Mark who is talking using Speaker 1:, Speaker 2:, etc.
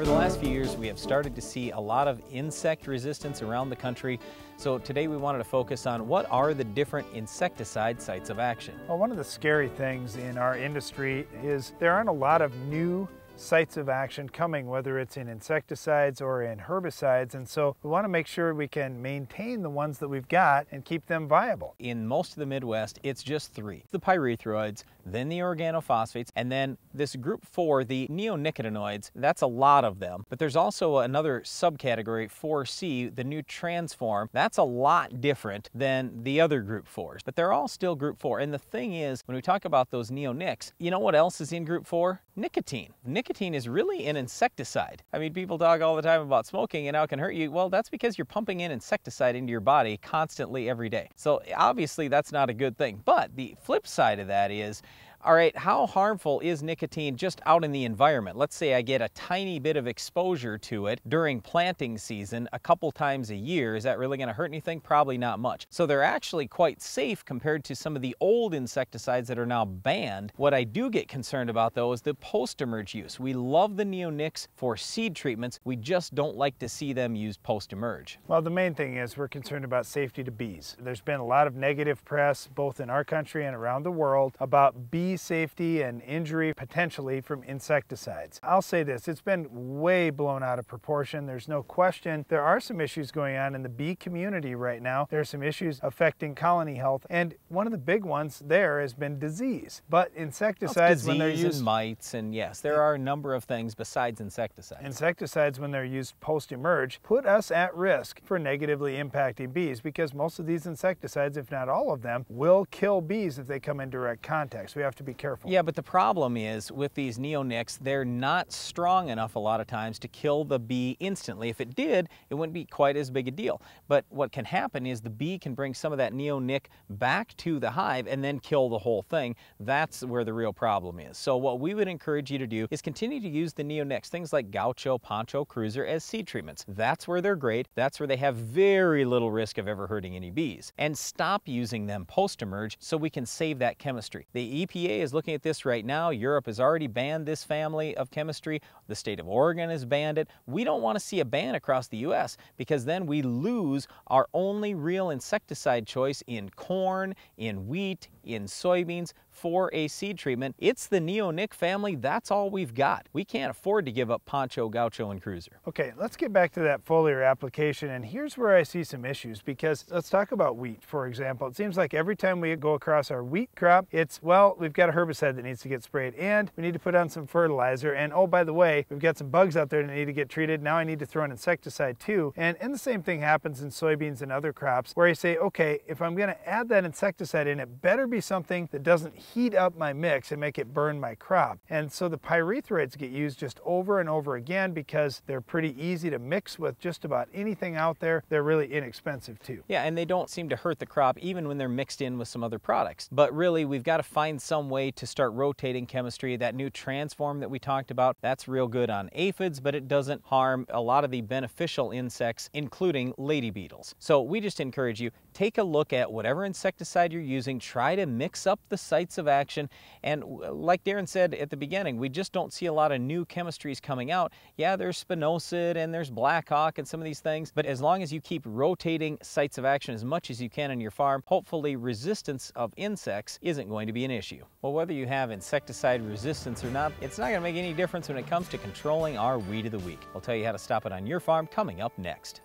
Speaker 1: Over the last few years, we have started to see a lot of insect resistance around the country. So today we wanted to focus on what are the different insecticide sites of action.
Speaker 2: Well, one of the scary things in our industry is there aren't a lot of new sites of action coming, whether it's in insecticides or in herbicides. And so we want to make sure we can maintain the ones that we've got and keep them viable.
Speaker 1: In most of the Midwest, it's just three. The pyrethroids, then the organophosphates, and then this group four, the neonicotinoids. That's a lot of them. But there's also another subcategory, 4C, the new transform. That's a lot different than the other group fours, but they're all still group four. And the thing is, when we talk about those neonics, you know what else is in group four? Nicotine. Nicotine is really an insecticide. I mean, people talk all the time about smoking and how it can hurt you. Well, that's because you're pumping in insecticide into your body constantly every day. So obviously that's not a good thing. But the flip side of that is all right, how harmful is nicotine just out in the environment? Let's say I get a tiny bit of exposure to it during planting season a couple times a year. Is that really going to hurt anything? Probably not much. So they're actually quite safe compared to some of the old insecticides that are now banned. What I do get concerned about though is the post-emerge use. We love the neonics for seed treatments. We just don't like to see them used post-emerge.
Speaker 2: Well, the main thing is we're concerned about safety to bees. There's been a lot of negative press both in our country and around the world about bees bee safety and injury potentially from insecticides. I'll say this, it's been way blown out of proportion. There's no question there are some issues going on in the bee community right now. There are some issues affecting colony health and one of the big ones there has been disease. But insecticides
Speaker 1: when
Speaker 2: they're used
Speaker 1: and mites and yes, there are a number of things besides insecticides.
Speaker 2: Insecticides when they're used post-emerge put us at risk for negatively impacting bees because most of these insecticides, if not all of them, will kill bees if they come in direct contact. So we have to to be careful.
Speaker 1: Yeah, but the problem is with these neonics, they're not strong enough a lot of times to kill the bee instantly. If it did, it wouldn't be quite as big a deal. But what can happen is the bee can bring some of that neonic back to the hive and then kill the whole thing. That's where the real problem is. So what we would encourage you to do is continue to use the neonics, things like Gaucho, Poncho, Cruiser as seed treatments. That's where they're great. That's where they have very little risk of ever hurting any bees. And stop using them post-emerge so we can save that chemistry. The EPA EPA is looking at this right now. Europe has already banned this family of chemistry. The state of Oregon has banned it. We don't want to see a ban across the U.S. because then we lose our only real insecticide choice in corn, in wheat, in soybeans for a seed treatment. It's the Neonic family. That's all we've got. We can't afford to give up Poncho, Gaucho, and Cruiser.
Speaker 2: Okay, let's get back to that foliar application. And here's where I see some issues because let's talk about wheat, for example. It seems like every time we go across our wheat crop, it's, well, we've got a herbicide that needs to get sprayed and we need to put on some fertilizer. And oh, by the way, we've got some bugs out there that need to get treated. Now I need to throw an insecticide too. And, and the same thing happens in soybeans and other crops where you say, okay, if I'm gonna add that insecticide in, it better be something that doesn't heat up my mix and make it burn my crop. And so the pyrethroids get used just over and over again because they're pretty easy to mix with just about anything out there. They're really inexpensive too.
Speaker 1: Yeah, and they don't seem to hurt the crop even when they're mixed in with some other products. But really, we've got to find some way to start rotating chemistry. That new transform that we talked about, that's real good on aphids, but it doesn't harm a lot of the beneficial insects, including lady beetles. So we just encourage you, take a look at whatever insecticide you're using, try to mix up the sites of action. And like Darren said at the beginning, we just don't see a lot of new chemistries coming out. Yeah, there's spinosad and there's Blackhawk and some of these things, but as long as you keep rotating sites of action as much as you can on your farm, hopefully resistance of insects isn't going to be an issue. Well, whether you have insecticide resistance or not, it's not going to make any difference when it comes to controlling our weed of the week. I'll tell you how to stop it on your farm coming up next.